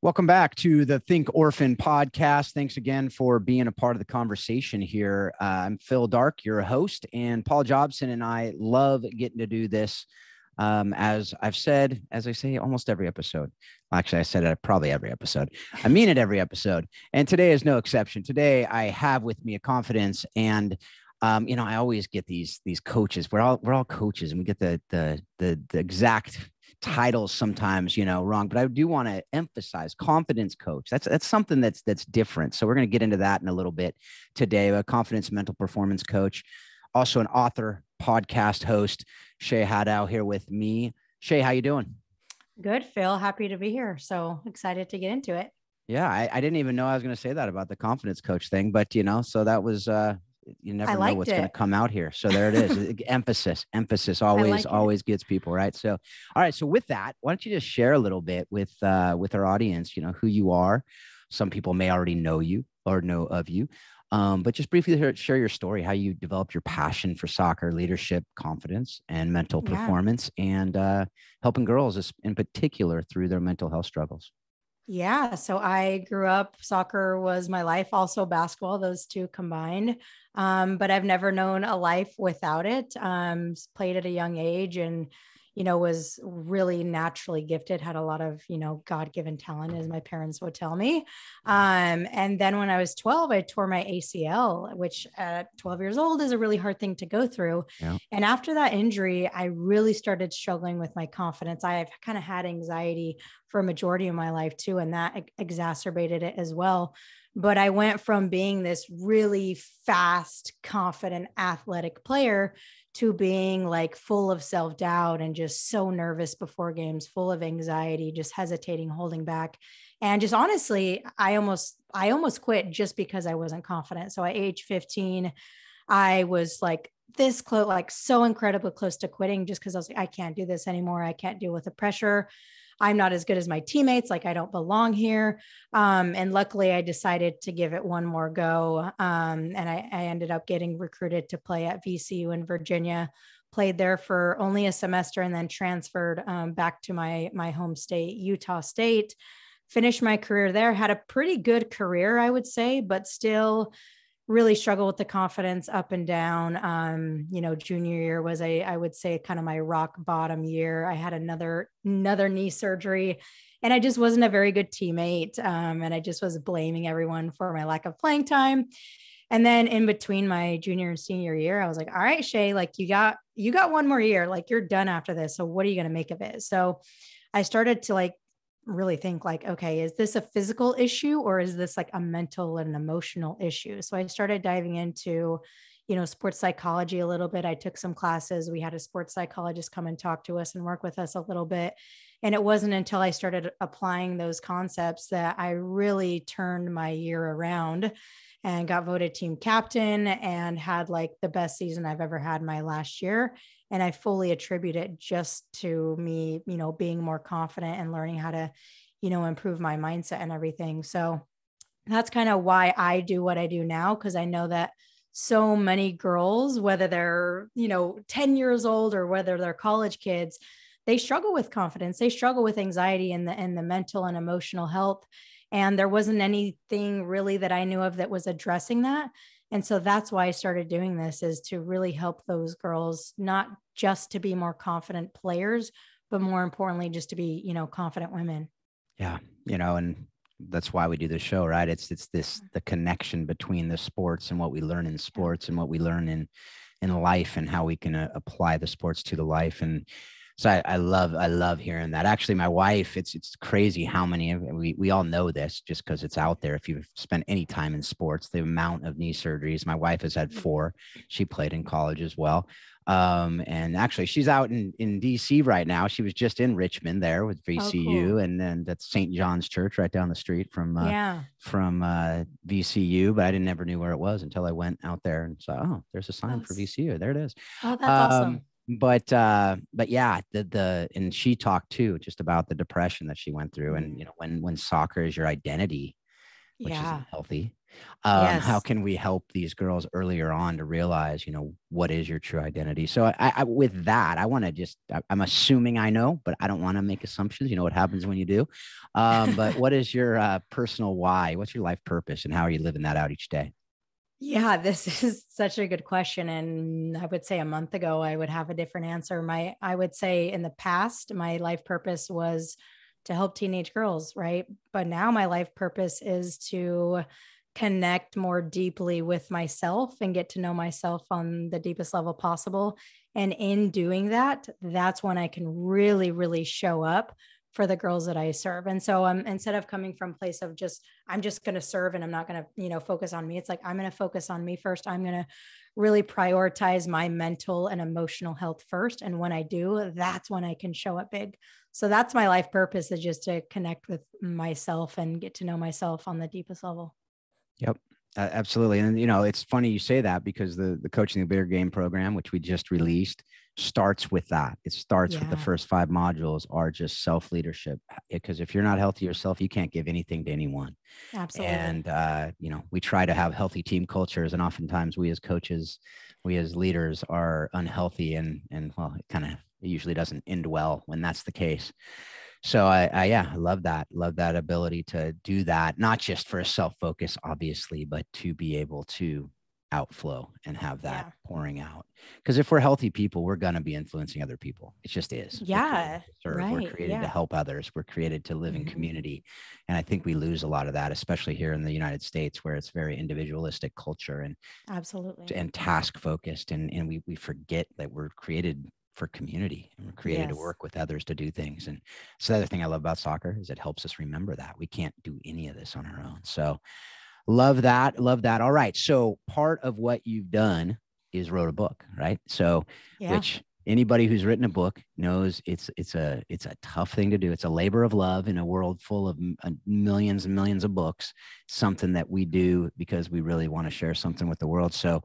Welcome back to the Think Orphan podcast. Thanks again for being a part of the conversation here. Uh, I'm Phil Dark, your host, and Paul Jobson and I love getting to do this. Um, as I've said, as I say almost every episode. Actually, I said it probably every episode. I mean it every episode. And today is no exception. Today, I have with me a confidence and um, you know, I always get these these coaches. We're all we're all coaches, and we get the the the, the exact titles sometimes you know wrong but i do want to emphasize confidence coach. That's that's something that's that's different. So we're going to get into that in a little bit today a confidence mental performance coach also an author podcast host shay Haddow here with me. Shay how you doing? Good phil. Happy to be here. So excited to get into it. Yeah I, I didn't even know i was going to say that about the confidence coach thing but you know so that was uh you never know what's going to come out here. So there it is. emphasis, emphasis always, always gets people right. So, all right. So with that, why don't you just share a little bit with uh, with our audience? You know who you are. Some people may already know you or know of you, um, but just briefly share your story, how you developed your passion for soccer, leadership, confidence, and mental yeah. performance, and uh, helping girls in particular through their mental health struggles. Yeah. So I grew up, soccer was my life, also basketball, those two combined. Um, but I've never known a life without it. Um, played at a young age and you know, was really naturally gifted, had a lot of, you know, God given talent, as my parents would tell me. Um, and then when I was 12, I tore my ACL, which at 12 years old is a really hard thing to go through. Yeah. And after that injury, I really started struggling with my confidence. I've kind of had anxiety for a majority of my life too, and that exacerbated it as well but I went from being this really fast, confident, athletic player to being like full of self doubt and just so nervous before games, full of anxiety, just hesitating, holding back. And just honestly, I almost, I almost quit just because I wasn't confident. So at age 15, I was like this close, like so incredibly close to quitting just because I was like, I can't do this anymore. I can't deal with the pressure. I'm not as good as my teammates. Like I don't belong here. Um, and luckily, I decided to give it one more go. Um, and I, I ended up getting recruited to play at VCU in Virginia. Played there for only a semester and then transferred um, back to my my home state, Utah State. Finished my career there. Had a pretty good career, I would say, but still really struggle with the confidence up and down. Um, you know, junior year was a, I would say kind of my rock bottom year. I had another, another knee surgery and I just wasn't a very good teammate. Um, and I just was blaming everyone for my lack of playing time. And then in between my junior and senior year, I was like, all right, Shay, like you got, you got one more year, like you're done after this. So what are you going to make of it? So I started to like really think like okay is this a physical issue or is this like a mental and emotional issue? So i started diving into you know sports psychology a little bit. I took some classes. We had a sports psychologist come and talk to us and work with us a little bit. And it wasn't until i started applying those concepts that i really turned my year around and got voted team captain and had like the best season i've ever had my last year and i fully attribute it just to me you know being more confident and learning how to you know improve my mindset and everything. So that's kind of why i do what i do now because i know that so many girls whether they're you know 10 years old or whether they're college kids they struggle with confidence they struggle with anxiety and the and the mental and emotional health. And there wasn't anything really that i knew of that was addressing that and so that's why i started doing this is to really help those girls not just to be more confident players but more importantly just to be you know confident women. Yeah you know and that's why we do the show right? It's it's this mm-hmm. the connection between the sports and what we learn in sports and what we learn in in life and how we can uh, apply the sports to the life. And so I, I, love I love hearing that. Actually, my wife, it's it's crazy how many of we we all know this just because it's out there. If you've spent any time in sports, the amount of knee surgeries. My wife has had mm. four. She played in college as well. Um, and actually she's out in, in DC right now. She was just in Richmond there with VCU oh, cool. and then that's St. John's church right down the street from, uh, yeah. from, uh, VCU, but I didn't never knew where it was until I went out there and saw, oh, there's a sign that's, for VCU. There it is. Oh, that's um, awesome but uh but yeah the the and she talked too just about the depression that she went through and mm. you know when when soccer is your identity which yeah. is healthy Um, yes. How can we help these girls earlier on to realize, you know, what is your true identity? So, I, I with that, I want to just, I, am assuming I know, but I don't want to make assumptions. You know what happens when you do. Um, but what is your uh, personal why? What's your life purpose, and how are you living that out each day? Yeah, this is such a good question. And I would say a month ago, I would have a different answer. My, I would say in the past, my life purpose was to help teenage girls, right? But now my life purpose is to connect more deeply with myself and get to know myself on the deepest level possible. And in doing that, that's when I can really, really show up for the girls that I serve. And so um, instead of coming from place of just, I'm just going to serve and I'm not going to, you know, focus on me. It's like, I'm going to focus on me first. I'm going to really prioritize my mental and emotional health first. And when I do, that's when I can show up big. So that's my life purpose is just to connect with myself and get to know myself on the deepest level. Yep. Uh, absolutely. And, you know, it's funny you say that because the, the coaching the bigger game program, which we just released, starts with that. It starts yeah. with the first five modules are just self leadership. Because if you're not healthy yourself, you can't give anything to anyone. Absolutely. And, uh, you know, we try to have healthy team cultures. And oftentimes we as coaches, we as leaders are unhealthy. And, and well, it kind of it usually doesn't end well when that's the case so I, I yeah i love that love that ability to do that not just for a self focus obviously but to be able to outflow and have that yeah. pouring out. Because if we're healthy people we're going to be influencing other people. It just is. Yeah. we're, right. we're created yeah. to help others. We're created to live in mm-hmm. community. And i think we lose a lot of that especially here in the united states where it's very individualistic culture and absolutely. and task focused and and we, we forget that we're created for community and we're created yes. to work with others to do things. And so the other thing i love about soccer is it helps us remember that. We can't do any of this on our own. So love that love that. All right so part of what you've done is wrote a book right? So yeah. which anybody who's written a book knows it's it's a it's a tough thing to do. It's a labor of love in a world full of uh, millions and millions of books something that we do because we really want to share something with the world. So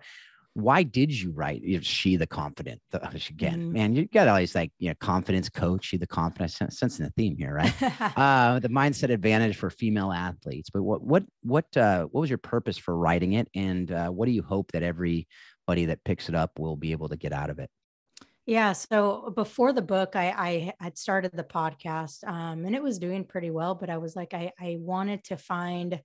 why did you write is she the confident the, again mm-hmm. man you got always like you know confidence coach she the confidence sensing the theme here right uh the mindset advantage for female athletes but what what what uh what was your purpose for writing it and uh, what do you hope that everybody that picks it up will be able to get out of it yeah. So before the book, I, I had started the podcast um, and it was doing pretty well, but I was like, I, I wanted to find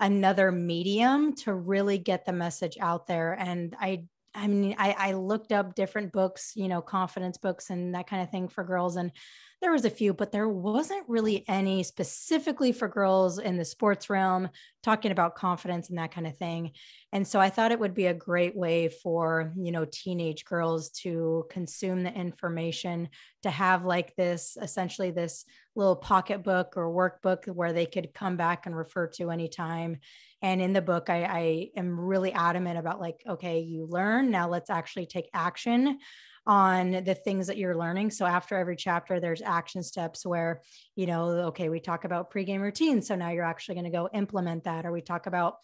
another medium to really get the message out there. And I, I mean, I, I looked up different books, you know, confidence books and that kind of thing for girls. And there was a few, but there wasn't really any specifically for girls in the sports realm talking about confidence and that kind of thing. And so I thought it would be a great way for, you know, teenage girls to consume the information, to have like this essentially this little pocketbook or workbook where they could come back and refer to anytime. And in the book, I, I am really adamant about like, okay, you learn, now let's actually take action on the things that you're learning. So after every chapter, there's action steps where, you know, okay, we talk about pregame routine. So now you're actually going to go implement that. Or we talk about,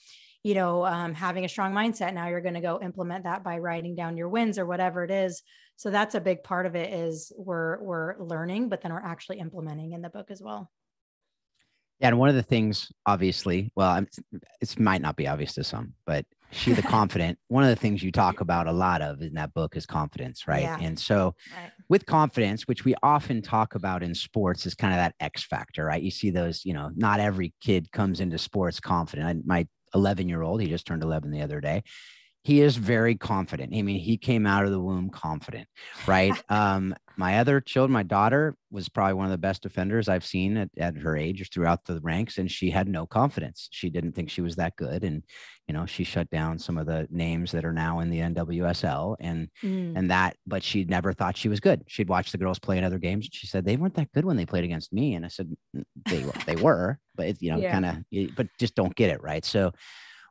you know, um, having a strong mindset. Now you're going to go implement that by writing down your wins or whatever it is. So that's a big part of it is we're we're learning, but then we're actually implementing in the book as well. Yeah, and one of the things, obviously, well, it might not be obvious to some, but she the confident one of the things you talk about a lot of in that book is confidence right yeah. and so right. with confidence which we often talk about in sports is kind of that x factor right you see those you know not every kid comes into sports confident I, my 11 year old he just turned 11 the other day he is very confident. I mean, he came out of the womb confident, right? um, my other child, my daughter was probably one of the best defenders I've seen at, at her age or throughout the ranks, and she had no confidence. She didn't think she was that good, and you know, she shut down some of the names that are now in the NWSL, and mm. and that. But she never thought she was good. She'd watch the girls play in other games, and she said they weren't that good when they played against me. And I said they they were, but it, you know, yeah. kind of, but just don't get it right. So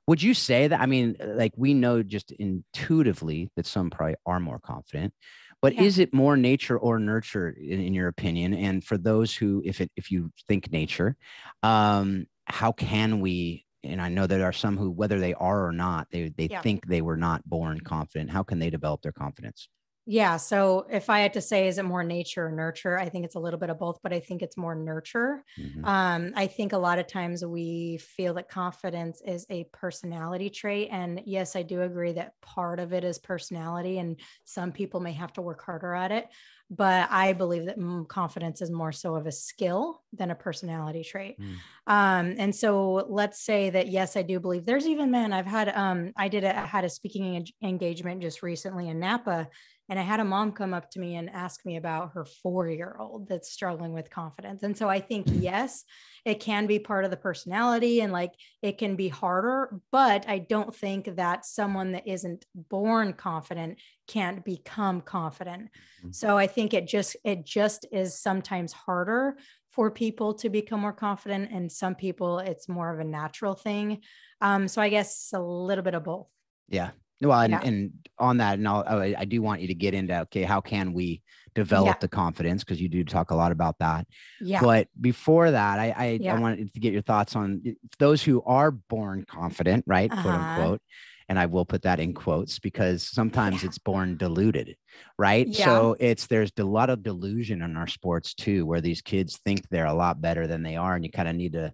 would you say that? I mean, uh, like we know just intuitively that some probably are more confident, but yeah. is it more nature or nurture in, in, your opinion? And for those who, if it, if you think nature, um, how can we? And I know there are some who, whether they are or not, they they yeah. think they were not born confident. How can they develop their confidence? Yeah. So if I had to say, is it more nature or nurture? I think it's a little bit of both, but I think it's more nurture. Mm-hmm. Um, I think a lot of times we feel that confidence is a personality trait. And yes, I do agree that part of it is personality, and some people may have to work harder at it but I believe that confidence is more so of a skill than a personality trait. Mm. Um, and so let's say that yes, I do believe there's even men. I've had um, I did a, I had a speaking engagement just recently in Napa, and I had a mom come up to me and ask me about her four year old that's struggling with confidence. And so I think, yes, it can be part of the personality and like it can be harder, but I don't think that someone that isn't born confident can't become confident. Mm-hmm. So I think it just, it just is sometimes harder for people to become more confident. And some people, it's more of a natural thing. Um, so I guess a little bit of both. Yeah, well, and, yeah. and on that, and I'll, I, I do want you to get into okay, how can we develop yeah. the confidence? Because you do talk a lot about that. Yeah. But before that, I I, yeah. I, wanted to get your thoughts on those who are born confident, right, uh-huh. quote unquote. And I will put that in quotes because sometimes it's born deluded, right? So it's there's a lot of delusion in our sports too, where these kids think they're a lot better than they are, and you kind of need to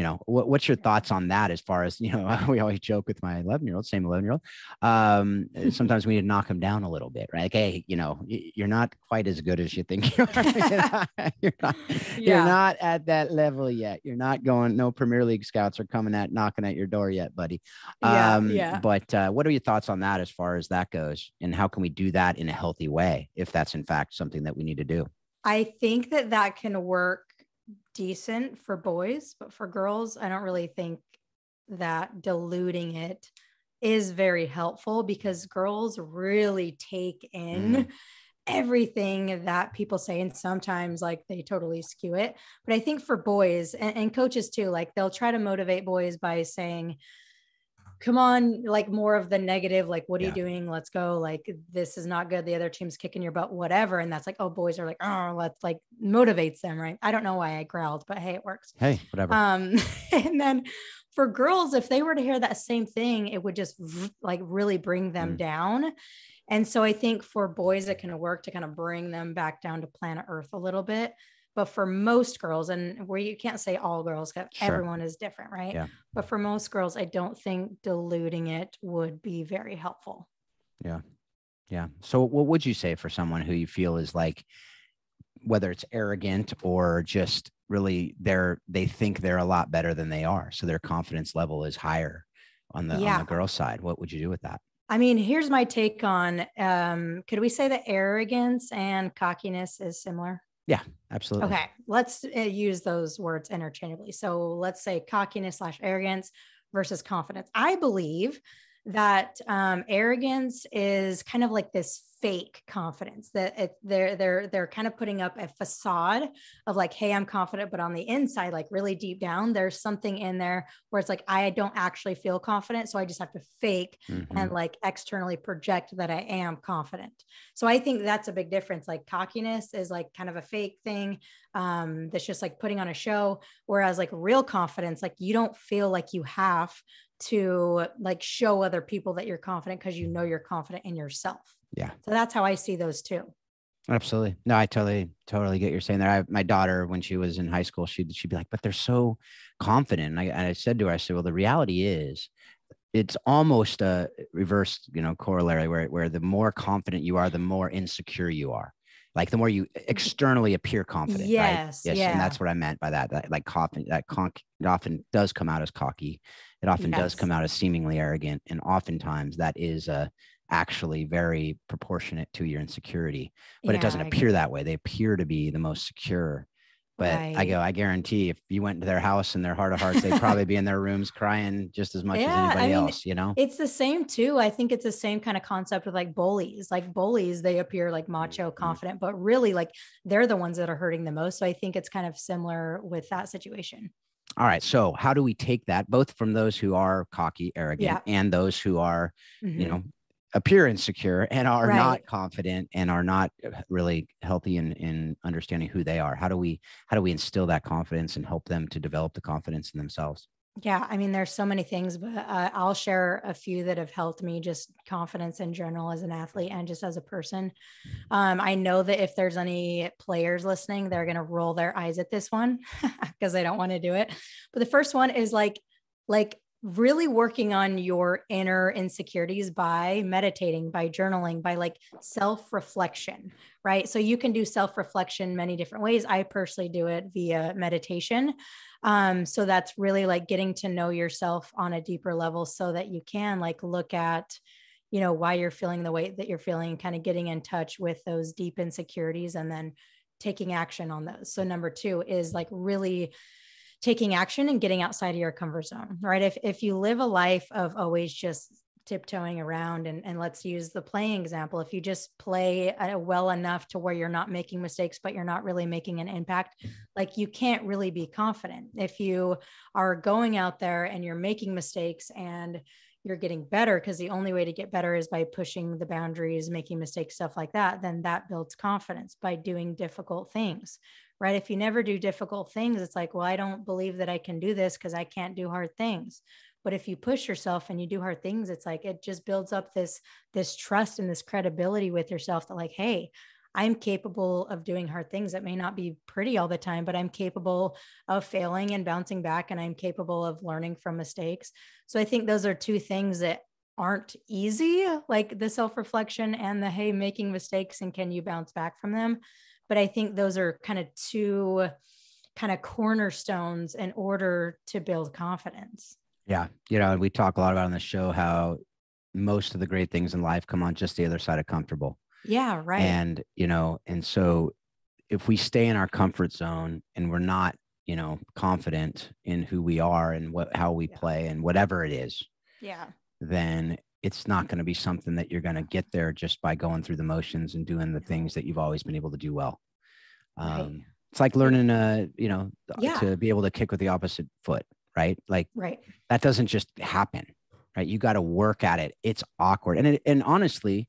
you know what, what's your thoughts on that as far as you know we always joke with my 11 year old same 11 year old um, sometimes we need to knock them down a little bit right? Like hey you know you're not quite as good as you think you are. You're not, yeah. you're not at that level yet. You're not going no premier league scouts are coming at knocking at your door yet buddy. Yeah, um, yeah. but uh, what are your thoughts on that as far as that goes? And how can we do that in a healthy way if that's in fact something that we need to do? I think that that can work decent for boys, but for girls, I don't really think that diluting it is very helpful because girls really take in mm. everything that people say and sometimes like they totally skew it but i think for boys and, and coaches too like they'll try to motivate boys by saying come on, like more of the negative, like, what are yeah. you doing? Let's go. Like, this is not good. The other team's kicking your butt, whatever. And that's like, oh, boys are like, oh, let's like motivates them, right? I don't know why I growled, but hey, it works. Hey, whatever. Um, and then for girls, if they were to hear that same thing, it would just like really bring them mm. down. And so I think for boys, it can work to kind of bring them back down to planet Earth a little bit. But for most girls, and where you can't say all girls, sure. everyone is different, right? Yeah. But for most girls, I don't think diluting it would be very helpful. Yeah. Yeah. So, what would you say for someone who you feel is like, whether it's arrogant or just really they're they think they're a lot better than they are, so their confidence level is higher on the yeah. on the girl side. What would you do with that? I mean, here's my take on um, could we say that arrogance and cockiness is similar? Yeah, absolutely. Okay, let's uh, use those words interchangeably. So let's say cockiness slash arrogance versus confidence. I believe that um, arrogance is kind of like this fake confidence that it, they're they're they're kind of putting up a facade of like hey i'm confident but on the inside like really deep down there's something in there where it's like i don't actually feel confident so i just have to fake mm-hmm. and like externally project that i am confident so i think that's a big difference like cockiness is like kind of a fake thing um that's just like putting on a show whereas like real confidence like you don't feel like you have to like show other people that you're confident because you know you're confident in yourself. Yeah. So that's how I see those two. Absolutely. No, I totally, totally get you're saying there. I, my daughter, when she was in high school, she'd, she'd be like, but they're so confident. And I, and I said to her, I said, well, the reality is it's almost a reverse, you know, corollary where, where the more confident you are, the more insecure you are. Like the more you externally appear confident. Yes. Right? Yes. Yeah. And that's what I meant by that. That like confident, that con- it often does come out as cocky it often yes. does come out as seemingly arrogant and oftentimes that is uh, actually very proportionate to your insecurity but yeah, it doesn't appear that way they appear to be the most secure but right. I go, I guarantee if you went to their house in their heart of hearts, they'd probably be in their rooms crying just as much yeah, as anybody I mean, else, you know? It's the same too. I think it's the same kind of concept with like bullies. Like bullies, they appear like macho, mm-hmm. confident, but really like they're the ones that are hurting the most. So I think it's kind of similar with that situation. All right. So how do we take that both from those who are cocky, arrogant, yeah. and those who are, mm-hmm. you know, appear insecure and are right. not confident and are not uh, really healthy in, in understanding who they are? How do we how do we instill that confidence and help them to develop the confidence in themselves? Yeah, I mean, there's so many things, but uh, I'll share a few that have helped me just confidence in general as an athlete and just as a person. Um, I know that if there's any players listening, they're going to roll their eyes at this one because they don't want to do it. But the first one is like, like really working on your inner insecurities by meditating, by journaling, by like self reflection, right? So you can do self reflection many different ways. I personally do it via meditation. Um, so that's really like getting to know yourself on a deeper level so that you can like look at, you know, why you're feeling the way that you're feeling, kind of getting in touch with those deep insecurities and then taking action on those. So number two is like really taking action and getting outside of your comfort zone, right? If if you live a life of always just tiptoeing around and, and let's use the playing example if you just play well enough to where you're not making mistakes but you're not really making an impact like you can't really be confident if you are going out there and you're making mistakes and you're getting better because the only way to get better is by pushing the boundaries making mistakes stuff like that then that builds confidence by doing difficult things right? If you never do difficult things it's like well i don't believe that i can do this because i can't do hard things. But if you push yourself and you do hard things it's like it just builds up this this trust and this credibility with yourself that like hey i'm capable of doing hard things that may not be pretty all the time but i'm capable of failing and bouncing back and i'm capable of learning from mistakes. So i think those are two things that aren't easy like the self reflection and the hey making mistakes and can you bounce back from them but i think those are kind of two kind of cornerstones in order to build confidence yeah. You know, we talk a lot about on the show how most of the great things in life come on just the other side of comfortable. Yeah. Right. And, you know, and so if we stay in our comfort zone and we're not, you know, confident in who we are and what, how we yeah. play and whatever it is. Yeah. Then it's not going to be something that you're going to get there just by going through the motions and doing the things that you've always been able to do well. Um, right. It's like learning, uh, you know, yeah. to be able to kick with the opposite foot right? Like right. that doesn't just happen, right? You got to work at it. It's awkward. And it, and honestly,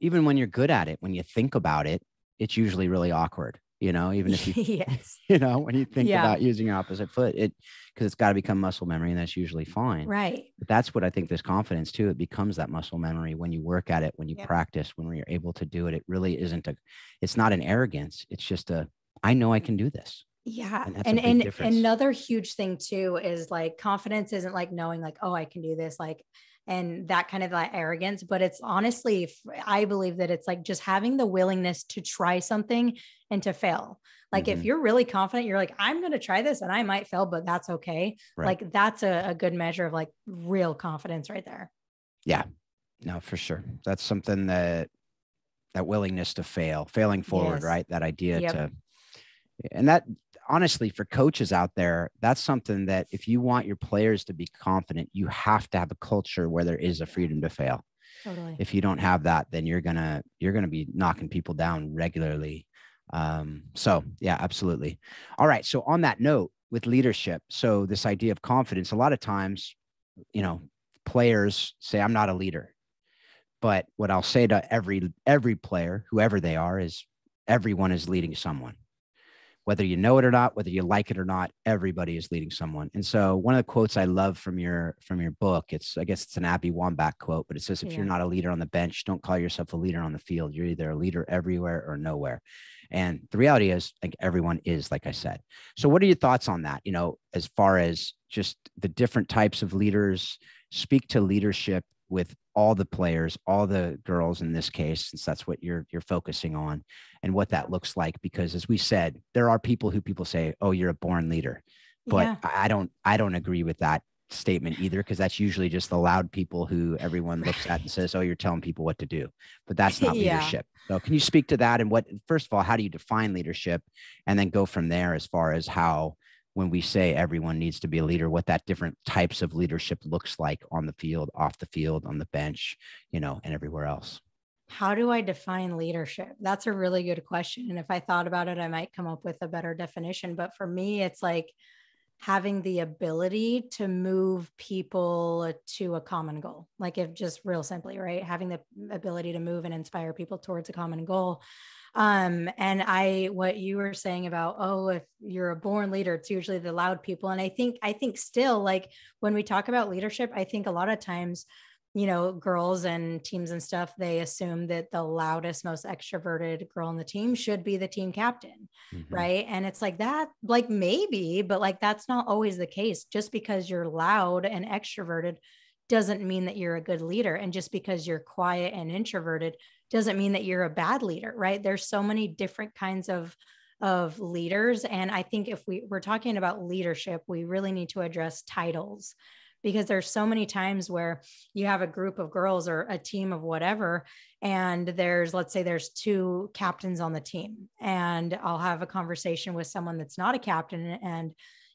even when you're good at it, when you think about it, it's usually really awkward, you know, even if you, yes. you know, when you think yeah. about using your opposite foot, it, cause it's got to become muscle memory and that's usually fine. Right. But that's what I think this confidence too. It becomes that muscle memory when you work at it, when you practice, when you're able to do it. It really isn't a, it's not an arrogance. It's just a, I know I can do this. Yeah. And and, and another huge thing too is like confidence isn't like knowing like, oh, I can do this, like and that kind of like arrogance, but it's honestly, I believe that it's like just having the willingness to try something and to fail. Like mm-hmm. if you're really confident, you're like, I'm going to try this and I might fail, but that's okay. Right. Like that's a, a good measure of like real confidence right there. Yeah. No, for sure. That's something that that willingness to fail, failing forward, yes. right? That idea yep. to and that honestly, for coaches out there, that's something that if you want your players to be confident, you have to have a culture where there is a freedom to fail. Totally. If you don't have that, then you're gonna you're gonna be knocking people down regularly. Um, so yeah, absolutely. All right. So on that note, with leadership, so this idea of confidence, a lot of times, you know, players say, "I'm not a leader." But what I'll say to every every player, whoever they are, is everyone is leading someone whether you know it or not whether you like it or not everybody is leading someone. And so one of the quotes i love from your from your book it's i guess it's an abby wambach quote but it says if yeah. you're not a leader on the bench don't call yourself a leader on the field. You're either a leader everywhere or nowhere. And the reality is like everyone is like i said. So what are your thoughts on that? You know as far as just the different types of leaders speak to leadership with all the players, all the girls in this case, since that's what you're you're focusing on, and what that looks like. Because as we said, there are people who people say, "Oh, you're a born leader," but yeah. I don't I don't agree with that statement either because that's usually just the loud people who everyone looks at and says, "Oh, you're telling people what to do," but that's not yeah. leadership. So, can you speak to that and what? First of all, how do you define leadership, and then go from there as far as how when we say everyone needs to be a leader, what that different types of leadership looks like on the field, off the field, on the bench, you know, and everywhere else. How do I define leadership? That's a really good question. And if I thought about it, I might come up with a better definition. But for me, it's like having the ability to move people to a common goal. Like, if just real simply, right? Having the ability to move and inspire people towards a common goal. Um, and I, what you were saying about, oh, if you're a born leader, it's usually the loud people. And I think, I think still like when we talk about leadership, I think a lot of times, you know, girls and teams and stuff, they assume that the loudest, most extroverted girl on the team should be the team captain. Mm-hmm. Right. And it's like that, like maybe, but like that's not always the case. Just because you're loud and extroverted doesn't mean that you're a good leader. And just because you're quiet and introverted doesn't mean that you're a bad leader, right? There's so many different kinds of of leaders and I think if we we're talking about leadership, we really need to address titles because there's so many times where you have a group of girls or a team of whatever and there's let's say there's two captains on the team and I'll have a conversation with someone that's not a captain and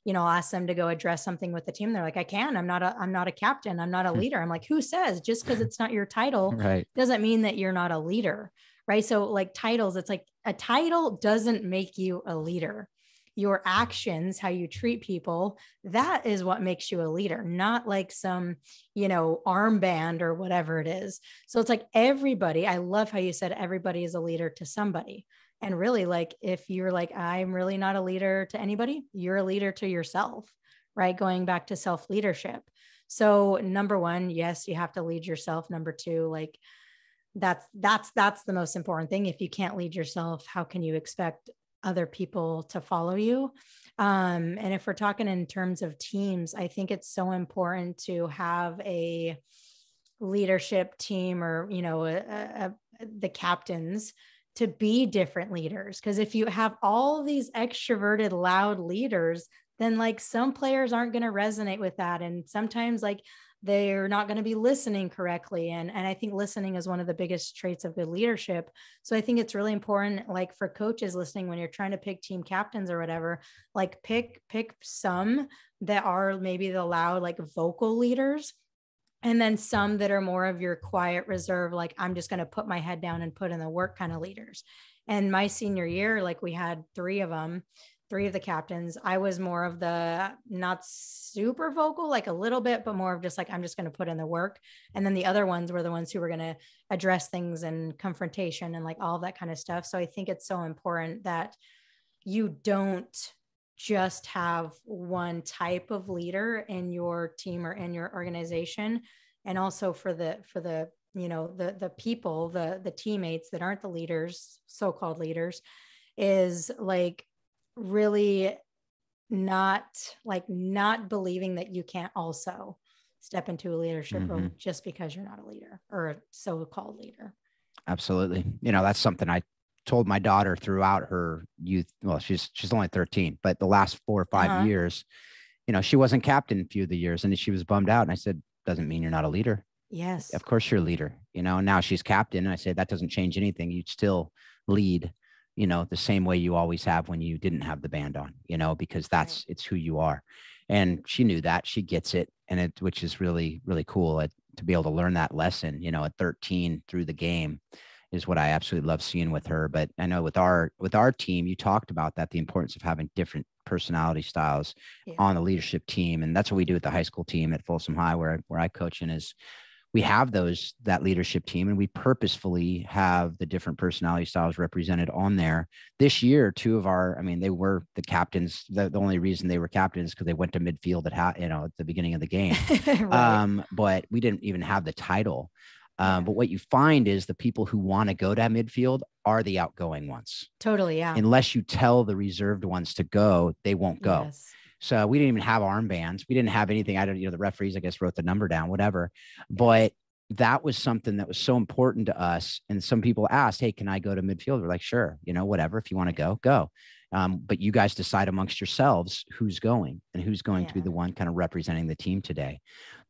you know, ask them to go address something with the team. They're like, I can, I'm not a, I'm not a captain. I'm not a leader. I'm like, who says just because it's not your title right. doesn't mean that you're not a leader. Right. So like titles, it's like a title doesn't make you a leader. Your actions, how you treat people, that is what makes you a leader, not like some, you know, armband or whatever it is. So it's like everybody, I love how you said everybody is a leader to somebody and really, like, if you're like, I'm really not a leader to anybody, you're a leader to yourself, right? Going back to self leadership. So, number one, yes, you have to lead yourself. Number two, like, that's that's that's the most important thing if you can't lead yourself how can you expect other people to follow you um, and if we're talking in terms of teams i think it's so important to have a leadership team or you know a, a, a, the captains to be different leaders. Because if you have all these extroverted, loud leaders, then like some players aren't going to resonate with that. And sometimes like they're not going to be listening correctly. And, and I think listening is one of the biggest traits of good leadership. So I think it's really important, like for coaches listening, when you're trying to pick team captains or whatever, like pick, pick some that are maybe the loud, like vocal leaders and then some that are more of your quiet reserve like i'm just going to put my head down and put in the work kind of leaders. And my senior year like we had three of them three of the captains. I was more of the not super vocal like a little bit but more of just like i'm just going to put in the work. And then the other ones were the ones who were going to address things and confrontation and like all that kind of stuff. So i think it's so important that you don't just have one type of leader in your team or in your organization. And also for the for the you know the the people the the teammates that aren't the leaders so-called leaders is like really not like not believing that you can't also step into a leadership mm-hmm. role just because you're not a leader or a so-called leader. Absolutely. You know that's something i told my daughter throughout her youth well she's she's only 13 but the last four or 5 uh-huh. years you know she wasn't captain a few of the years and she was bummed out and i said doesn't mean you're not a leader. Yes. Of course you're a leader you know now she's captain and i said that doesn't change anything. You still lead you know the same way you always have when you didn't have the band on you know because that's right. it's who you are. And she knew that. She gets it and it which is really really cool at, to be able to learn that lesson you know at 13 through the game is what I absolutely love seeing with her. But I know with our with our team, you talked about that the importance of having different personality styles yeah. on the leadership team, and that's what we do with the high school team at Folsom High, where where I coach in is we have those that leadership team and we purposefully have the different personality styles represented on there this year two of our i mean they were the captains the, the only reason they were captains because they went to midfield at ha- you know at the beginning of the game right. um, but we didn't even have the title um, but what you find is the people who want to go to midfield are the outgoing ones. Totally, yeah. Unless you tell the reserved ones to go, they won't go. Yes. So we didn't even have armbands. We didn't have anything. I don't, you know, the referees, I guess, wrote the number down, whatever. But that was something that was so important to us. And some people asked, Hey, can I go to midfield? We're like, sure, you know, whatever. If you want to go, go. Um, but you guys decide amongst yourselves who's going and who's going yeah. to be the one kind of representing the team today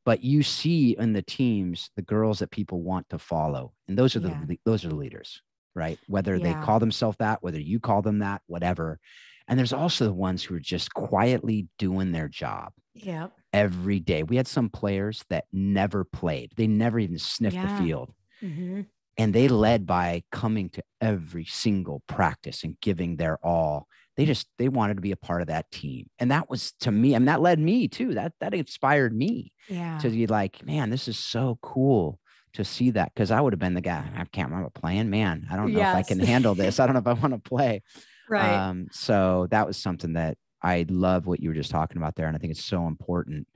but you see in the teams the girls that people want to follow and those are the yeah. those are the leaders right whether yeah. they call themselves that whether you call them that whatever and there's also the ones who are just quietly doing their job yeah every day we had some players that never played they never even sniffed yeah. the field mm-hmm. and they led by coming to every single practice and giving their all they just they wanted to be a part of that team and that was to me and that led me too that that inspired me yeah to be like man this is so cool to see that because I would have been the guy. I can't remember playing. Man, I don't know Yes. if I can handle this. I don't know if I want to play. Right. Um, so that was something that I love what you were just talking about there. And I think it's so important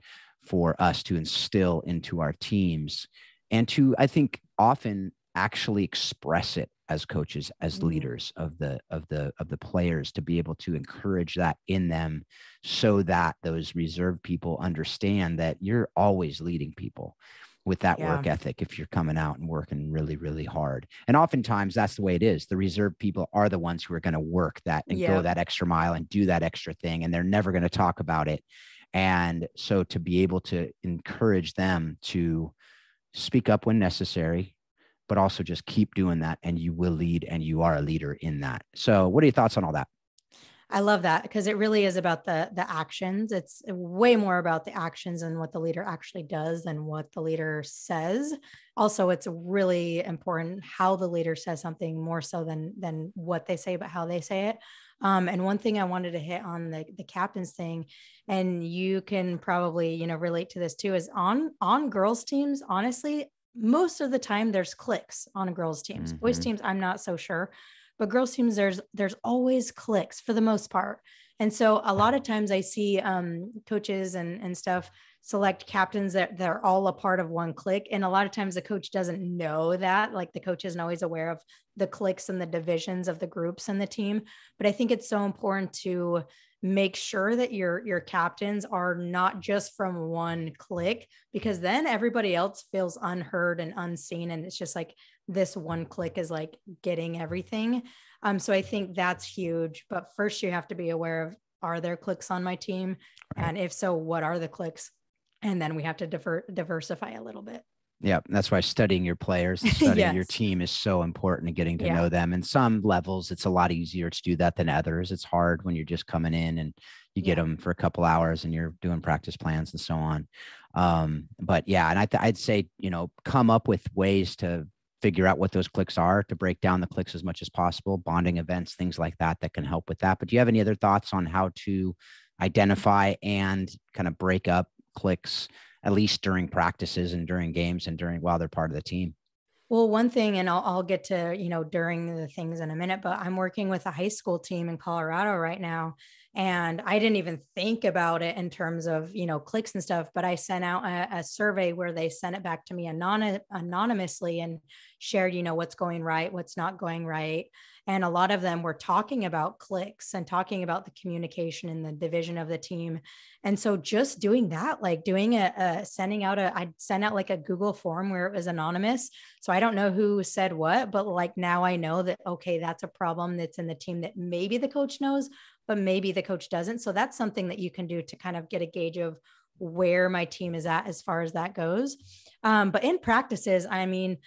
for us to instill into our teams and to, I think, often actually express it as coaches, as Mhm. leaders of the of the of the players to be able to encourage that in them so that those reserve people understand that you're always leading people with that work ethic if you're coming out and working really really hard. And oftentimes that's the way it is. The reserve people are the ones who are going to work that and go that extra mile and do that extra thing and they're never going to talk about it. And so to be able to encourage them to speak up when necessary but also just keep doing that and you will lead and you are a leader in that so what are your thoughts on all that I love that because it really is about the the actions. It's way more about the actions and what the leader actually does than what the leader says. Also, it's really important how the leader says something more so than than what they say, but how they say it. Um, and one thing I wanted to hit on the the captains thing, and you can probably you know relate to this too, is on on girls teams. Honestly, most of the time there's cliques on girls teams. Boys Mhm. teams, I'm not so sure but girls teams there's there's always cliques for the most part and so a lot of times i see um, coaches and and stuff select captains that they're all a part of one clique and a lot of times the coach doesn't know that like the coach isn't always aware of the cliques and the divisions of the groups and the team but i think it's so important to make sure that your your captains are not just from one clique because then everybody else feels unheard and unseen and it's just like this one clique is like getting everything. Um, so I think that's huge. But first, you have to be aware of are there cliques on my team? And if so, what are the cliques? And then we have to diver- diversify a little bit. Yeah, that's why studying your players studying your team is so important and getting to Yeah. know them. And some levels, it's a lot easier to do that than others. It's hard when you're just coming in and you get them for a couple hours and you're doing practice plans and so on. Um, but yeah, and I th- I'd say you know come up with ways to figure out what those cliques are to break down the cliques as much as possible, bonding events, things like that that can help with that. But do you have any other thoughts on how to identify and kind of break up cliques at least during practices and during games and during while they're part of the team. Well, one thing, and I'll, I'll get to, you know, during the things in a minute, but I'm working with a high school team in Colorado right now. And I didn't even think about it in terms of, you know, cliques and stuff, but I sent out a, a survey where they sent it back to me anon- anonymously and shared, you know, what's going right, what's not going right. And a lot of them were talking about cliques and talking about the communication and the division of the team. And so just doing that, like doing a, a sending out a, I sent out like a Google form where it was anonymous. So I don't know who said what, but like now I know that, okay, that's a problem that's in the team that maybe the coach knows, but maybe the coach doesn't. So that's something that you can do to kind of get a gauge of where my team is at as far as that goes. Um, but in practices, I mean,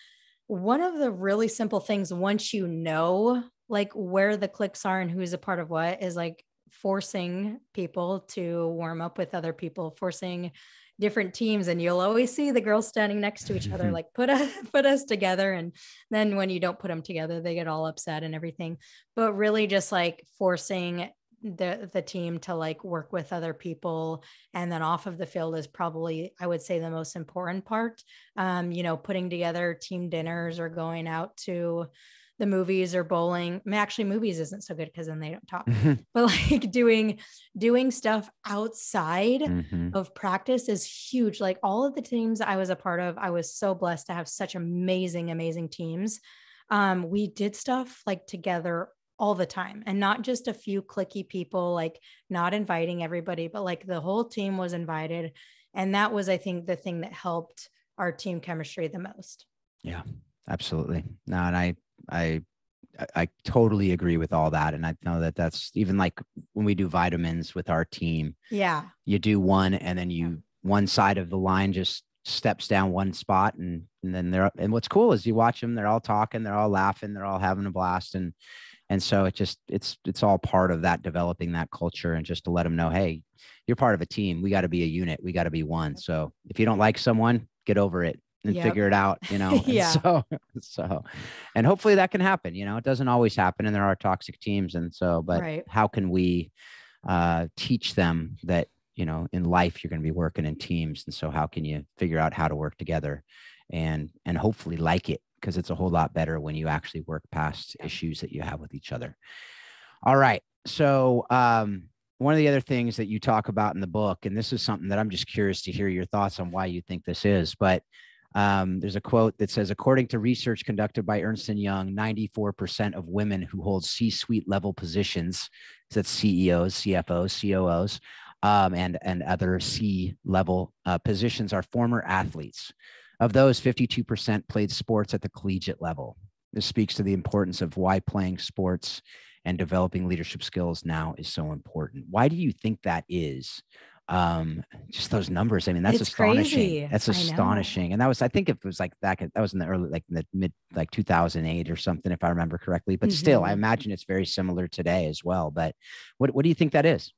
one of the really simple things once you know like where the cliques are and who's a part of what is like forcing people to warm up with other people forcing different teams and you'll always see the girls standing next to each other like put us put us together and then when you don't put them together they get all upset and everything but really just like forcing the the team to like work with other people and then off of the field is probably i would say the most important part. Um you know putting together team dinners or going out to the movies or bowling. Actually movies isn't so good because then they don't talk. But like doing doing stuff outside Mhm. of practice is huge. Like all of the teams i was a part of i was so blessed to have such amazing amazing teams. Um we did stuff like together all the time and not just a few cliquey people like not inviting everybody but like the whole team was invited and that was i think the thing that helped our team chemistry the most Yeah, Absolutely. No, and I, I, I- totally agree with all that. And I know that that's even like when we do vitamins with our team, yeah you do one and then you, one side of the line just steps down one spot and, and then they're, and what's cool is you watch them, they're all talking, they're all laughing, they're all having a blast. And, and so it just, it's, it's all part of that, developing that culture and just to let them know, Hey, you're part of a team. We got to be a unit. We got to be one. So if you don't like someone, get over it and Yep. figure it out, you know? And Yeah. So, so, and hopefully that can happen, you know, it doesn't always happen and there are toxic teams. And so, but Right. how can we uh, teach them that, you know, in life, you're going to be working in teams. And so how can you figure out how to work together and and hopefully like it because it's a whole lot better when you actually work past issues that you have with each other. All right. So, um, one of the other things that you talk about in the book, and this is something that I'm just curious to hear your thoughts on why you think this is, but um, there's a quote that says, according to research conducted by Ernst & Young, 94% of women who hold C-suite level positions, so that's CEOs, CFOs, COOs, um, and, and other C level uh, positions are former athletes. Of those, 52% played sports at the collegiate level. This speaks to the importance of why playing sports and developing leadership skills now is so important. Why do you think that is? Um, just those numbers. I mean, that's it's astonishing. Crazy. That's astonishing. And that was, I think it was like that, that was in the early, like in the mid, like 2008 or something, if I remember correctly. But mm-hmm. still, I mm-hmm. imagine it's very similar today as well. But what, what do you think that is?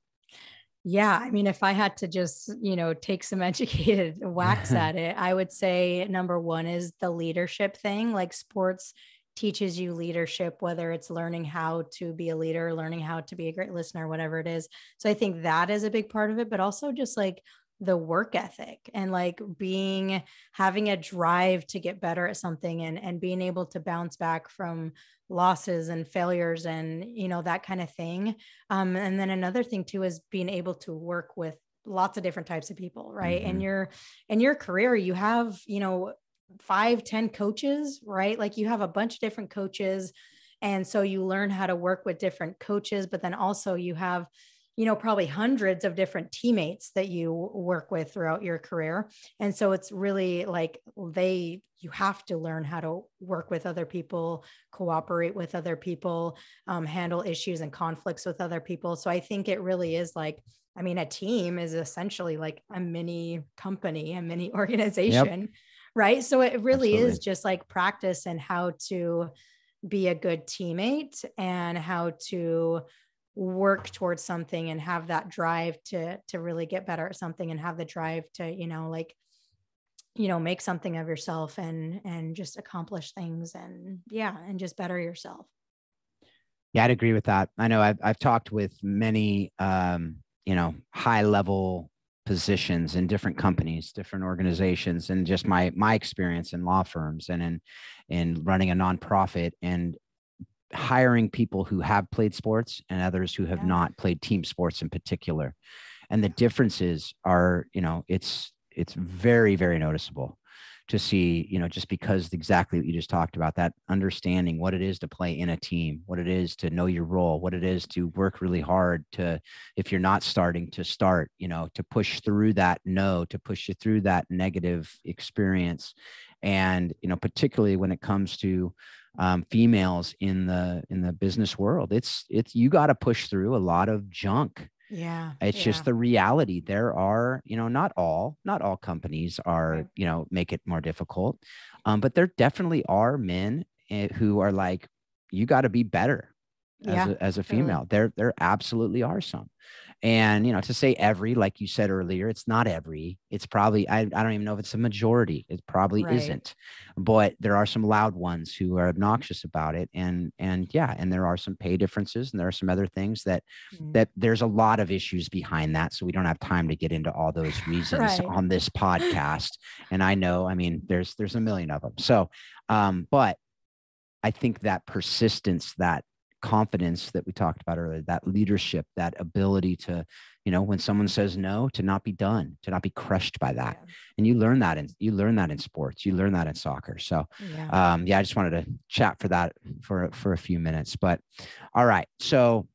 Yeah, I mean, if I had to just, you know, take some educated wax at it, I would say number one is the leadership thing. Like sports teaches you leadership, whether it's learning how to be a leader, learning how to be a great listener, whatever it is. So I think that is a big part of it, but also just like the work ethic and like being having a drive to get better at something and and being able to bounce back from losses and failures and you know that kind of thing. Um, and then another thing too is being able to work with lots of different types of people right? Mm-hmm. in your in your career you have you know five ten coaches right? Like you have a bunch of different coaches and so you learn how to work with different coaches but then also you have you know probably hundreds of different teammates that you work with throughout your career and so it's really like they you have to learn how to work with other people cooperate with other people um, handle issues and conflicts with other people so i think it really is like i mean a team is essentially like a mini company a mini organization yep. right so it really Absolutely. is just like practice and how to be a good teammate and how to work towards something and have that drive to to really get better at something and have the drive to you know like you know make something of yourself and and just accomplish things and yeah and just better yourself. Yeah i'd agree with that. I know i've, I've talked with many um you know high level positions in different companies different organizations and just my my experience in law firms and in in running a nonprofit. And hiring people who have played sports and others who have yeah. not played team sports in particular. And the differences are you know it's it's very very noticeable to see you know just because exactly what you just talked about that understanding what it is to play in a team what it is to know your role what it is to work really hard to if you're not starting to start you know to push through that no to push you through that negative experience. And you know particularly when it comes to um, females in the in the business world. It's it's you got to push through a lot of junk. Yeah it's yeah. just the reality. There are you know not all not all companies are you know make it more difficult um, but there definitely are men eh, who are like you got to be better as, yeah, a, as a female. There there absolutely are some and, you know, to say every, like you said earlier, it's not every, it's probably, I, I don't even know if it's a majority. It probably right. isn't, but there are some loud ones who are obnoxious about it. And, and yeah, and there are some pay differences and there are some other things that, mm. that there's a lot of issues behind that. So we don't have time to get into all those reasons right. on this podcast. And I know, I mean, there's, there's a million of them. So, um, but I think that persistence, that confidence that we talked about earlier, that leadership, that ability to, you know, when someone says no, to not be done, to not be crushed by that. Yeah. And you learn that in you learn that in sports, you learn that in soccer. So yeah. um, yeah, I just wanted to chat for that for for a few minutes. But all right. So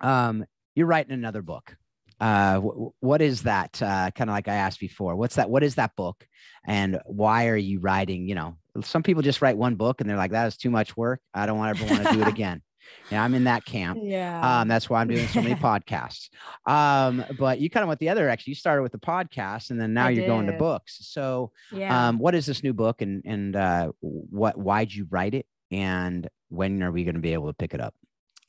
um you're writing another book. Uh, w- what is that? Uh, kind of like I asked before. What's that? What is that book? And why are you writing? You know, some people just write one book and they're like, "That is too much work. I don't ever want to do it again." Yeah, I'm in that camp. Yeah. Um, that's why I'm doing so many podcasts. Um, but you kind of went the other actually. You started with the podcast and then now I you're did. going to books. So yeah. um, what is this new book and and uh what why'd you write it? And when are we going to be able to pick it up?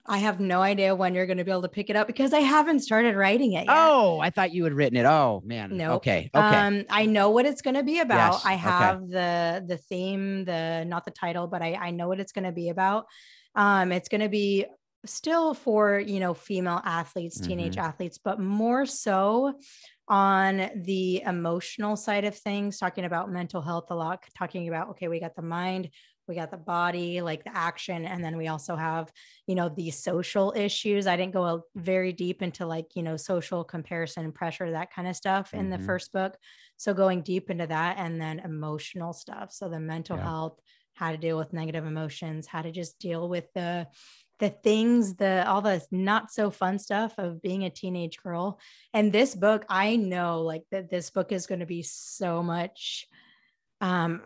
I have no idea when you're going to be able to pick it up because I haven't started writing it yet. Oh, I thought you had written it. Oh man. No. Okay. Okay. Um, I know what it's going to be about. Yes. I have okay. the the theme, the not the title, but I I know what it's going to be about. Um, it's going to be still for you know female athletes teenage mm-hmm. athletes but more so on the emotional side of things talking about mental health a lot talking about okay we got the mind we got the body like the action and then we also have you know the social issues i didn't go very deep into like you know social comparison and pressure that kind of stuff mm-hmm. in the mm-hmm. first book so going deep into that and then emotional stuff so the mental yeah. health how to deal with negative emotions how to just deal with the the things, the all the not so fun stuff of being a teenage girl. And this book, I know like that this book is going to be so much um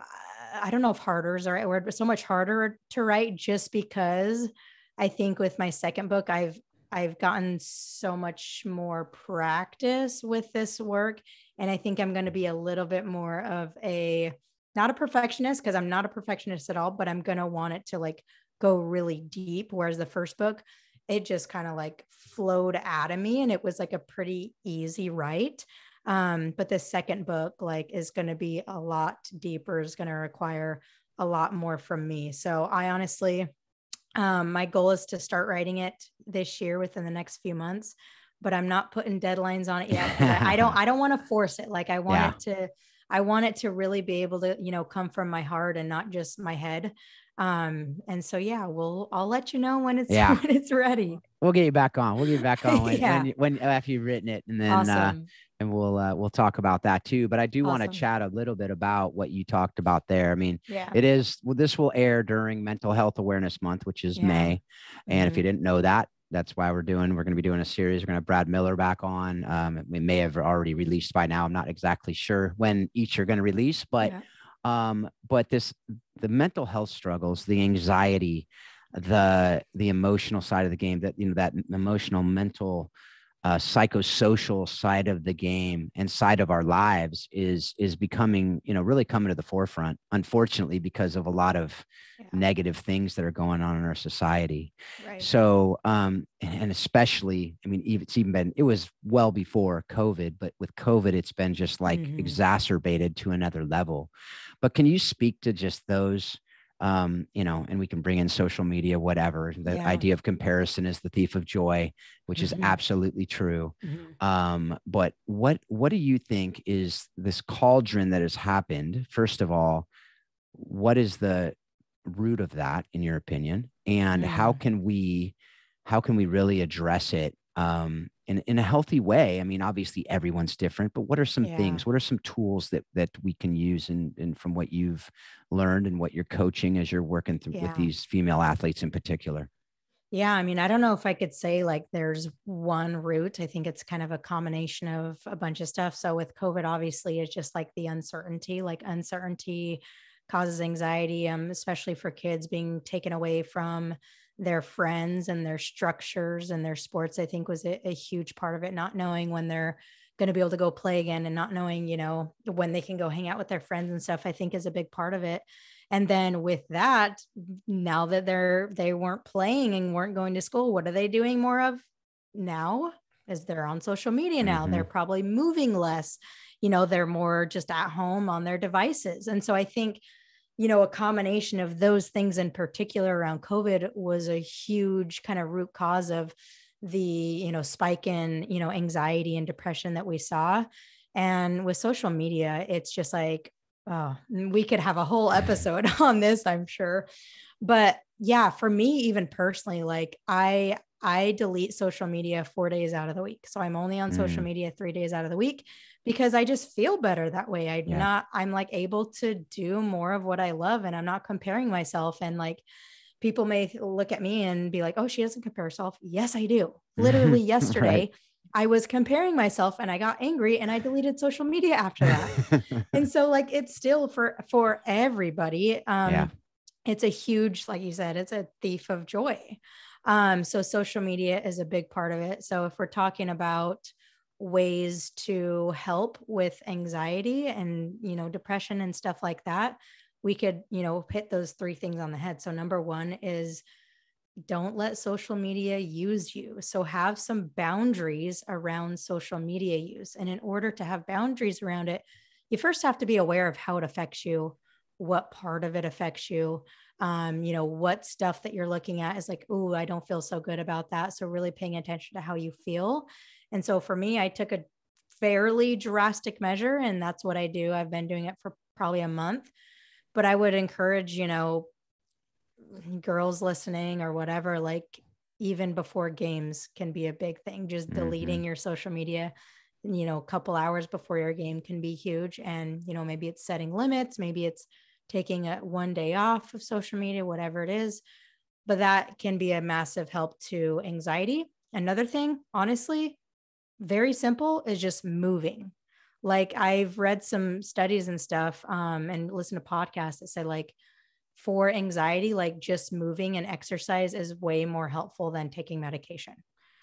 I don't know if harder is the right word, but so much harder to write just because I think with my second book, I've I've gotten so much more practice with this work. And I think I'm going to be a little bit more of a not a perfectionist because I'm not a perfectionist at all, but I'm going to want it to like go really deep. Whereas the first book, it just kind of like flowed out of me and it was like a pretty easy write. Um, but the second book, like, is going to be a lot deeper, is going to require a lot more from me. So I honestly, um, my goal is to start writing it this year within the next few months, but I'm not putting deadlines on it yet. I, I, don't, I don't want to force it. Like I want yeah. it to, I want it to really be able to, you know, come from my heart and not just my head um and so yeah we'll i'll let you know when it's yeah. when it's ready we'll get you back on we'll get you back on when, yeah. when, when, after you've written it and then uh, awesome. uh and we'll uh, we'll talk about that too but i do awesome. want to chat a little bit about what you talked about there i mean yeah. it is well, this will air during mental health awareness month which is yeah. may and mm-hmm. if you didn't know that that's why we're doing we're going to be doing a series. We're going to have brad miller back on. Um, we may have already released by now. I'm not exactly sure when each are going to release but yeah. um, but this the mental health struggles the anxiety the the emotional side of the game that you know that emotional mental uh, psychosocial side of the game and side of our lives is is becoming you know really coming to the forefront unfortunately because of a lot of yeah. negative things that are going on in our society right. so um and especially i mean it's even been it was well before covid but with covid it's been just like mm-hmm. exacerbated to another level but can you speak to just those um, you know, and we can bring in social media, whatever. The yeah. idea of comparison is the thief of joy, which mm-hmm. is absolutely true. Mm-hmm. Um, but what what do you think is this cauldron that has happened? First of all, what is the root of that, in your opinion, and mm-hmm. how can we how can we really address it um, in, in a healthy way. I mean, obviously everyone's different, but what are some yeah. things, what are some tools that, that we can use and, and from what you've learned and what you're coaching as you're working through yeah. with these female athletes in particular? Yeah, I mean, I don't know if I could say like there's one root. I think it's kind of a combination of a bunch of stuff. So with COVID, obviously, it's just like the uncertainty, like uncertainty causes anxiety, um, especially for kids being taken away from their friends and their structures and their sports, I think was a, a huge part of it, not knowing when they're going to be able to go play again and not knowing, you know, when they can go hang out with their friends and stuff, I think is a big part of it. And then with that, now that they're they weren't playing and weren't going to school, what are they doing more of now? Is they're on social media now. Mm-hmm. They're probably moving less. You know, they're more just at home on their devices. And so I think you know, a combination of those things in particular around COVID was a huge kind of root cause of the, you know, spike in, you know, anxiety and depression that we saw. And with social media, it's just like, oh, we could have a whole episode on this, I'm sure. But yeah, for me, even personally, like I, I delete social media four days out of the week. So I'm only on mm. social media three days out of the week because I just feel better that way. I yeah. not, I'm like able to do more of what I love and I'm not comparing myself. And like people may look at me and be like, oh, she doesn't compare herself. Yes, I do. Literally yesterday. right. I was comparing myself and I got angry and I deleted social media after that. and so like it's still for for everybody. Um yeah. it's a huge, like you said, it's a thief of joy. Um, so social media is a big part of it. So if we're talking about ways to help with anxiety and you know depression and stuff like that we could you know hit those three things on the head. So number one is don't let social media use you. So have some boundaries around social media use. And in order to have boundaries around it you first have to be aware of how it affects you what part of it affects you um, you know, what stuff that you're looking at is like, oh, I don't feel so good about that. So really paying attention to how you feel. And so for me, I took a fairly drastic measure, and that's what I do. I've been doing it for probably a month, but I would encourage, you know, girls listening or whatever, like even before games can be a big thing. Just mm-hmm. deleting your social media, you know, a couple hours before your game can be huge. And, you know, maybe it's setting limits, maybe it's taking a one day off of social media, whatever it is. But that can be a massive help to anxiety. Another thing, honestly, very simple is just moving. Like I've read some studies and stuff um, and listened to podcasts that say like for anxiety, like just moving and exercise is way more helpful than taking medication.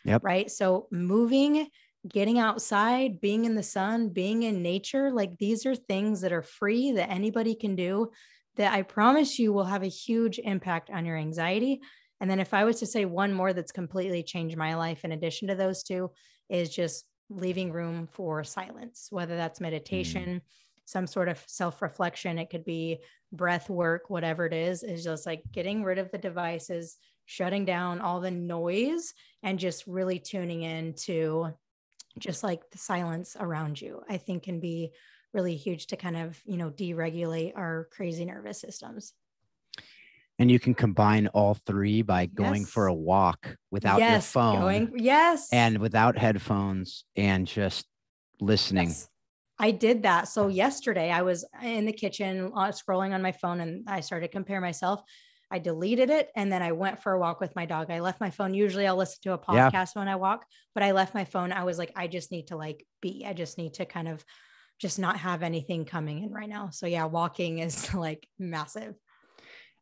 Yep. Right. So moving getting outside, being in the sun, being in nature, like these are things that are free that anybody can do that I promise you will have a huge impact on your anxiety. And then if I was to say one more that's completely changed my life in addition to those two is just leaving room for silence, whether that's meditation, mm. some sort of self-reflection, it could be breath work, whatever it is, is just like getting rid of the devices, shutting down all the noise and just really tuning in to just like the silence around you, I think can be really huge to kind of, you know, deregulate our crazy nervous systems. And you can combine all three by going yes. for a walk without yes, your phone. Going, yes. And without headphones and just listening. Yes. I did that. So yesterday I was in the kitchen uh, scrolling on my phone and I started to compare myself I deleted it and then I went for a walk with my dog. I left my phone. Usually I'll listen to a podcast yeah. when I walk, but I left my phone. I was like, I just need to like be, I just need to kind of just not have anything coming in right now. So yeah, walking is like massive.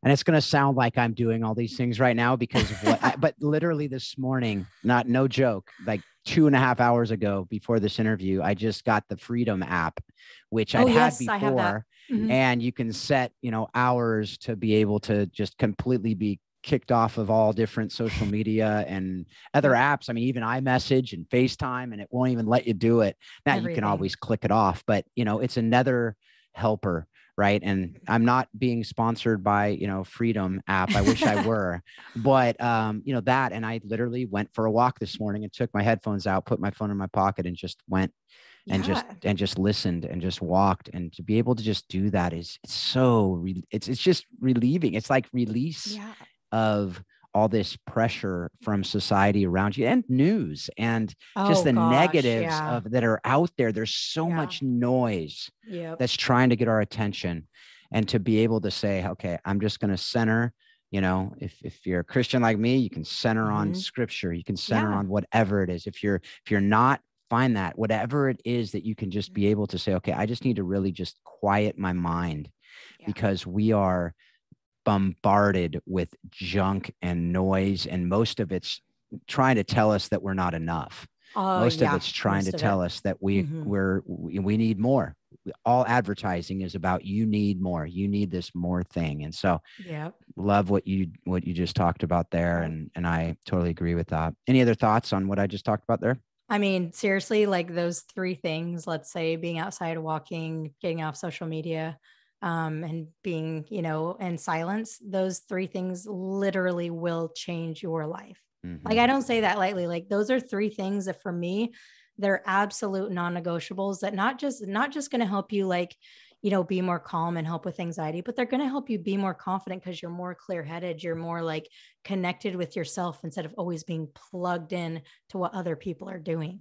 And it's going to sound like I'm doing all these things right now because of what, I, but literally this morning, not no joke, like two and a half hours ago before this interview, I just got the Freedom app, which oh, I'd yes, had before mm-hmm. and you can set you know hours to be able to just completely be kicked off of all different social media and other apps. I mean, even iMessage and FaceTime, and it won't even let you do it. Now Everything. you can always click it off, but you know, it's another helper, right? And I'm not being sponsored by you know Freedom app. I wish I were, but um, you know that. And I literally went for a walk this morning and took my headphones out, put my phone in my pocket, and just went and yeah. just and just listened and just walked and to be able to just do that is it's so re- it's it's just relieving it's like release yeah. of all this pressure from society around you and news and oh, just the gosh, negatives yeah. of that are out there there's so much noise yep. that's trying to get our attention and to be able to say okay i'm just going to center you know if if you're a christian like me you can center mm-hmm. on scripture you can center yeah. on whatever it is if you're if you're not find that whatever it is that you can just be mm-hmm. able to say okay i just need to really just quiet my mind yeah. because we are bombarded with junk and noise and most of it's trying to tell us that we're not enough. Uh, most yeah, of it's trying to tell it. us that we mm-hmm. we're we, we need more. All advertising is about you need more. You need this more thing. And so yeah love what you what you just talked about there and and i totally agree with that. Any other thoughts on what i just talked about there? I mean, seriously, like those three things, let's say being outside, walking, getting off social media, um, and being, you know, in silence, those three things literally will change your life. Mm-hmm. Like, I don't say that lightly. Like, those are three things that for me, they're absolute non-negotiables that not just not just going to help you like you know, be more calm and help with anxiety, but they're going to help you be more confident because you're more clear headed. You're more like connected with yourself instead of always being plugged in to what other people are doing.